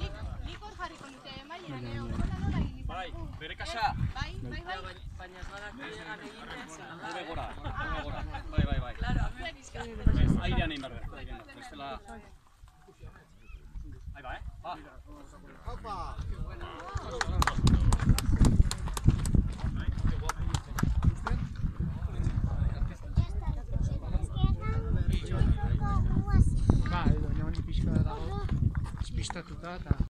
Nik, hor jarriko nuke, mailean, eh, horrela nola egin izan Bai, bere kasa. Bai, bai, bai. Baina badak egan egiten, da. Gure gora, gure gora. Bai, bai, bai. Claro, hemen bizka. Airean egin behar airean, Bestela... Ahí va, eh? Va. Está tudo dado.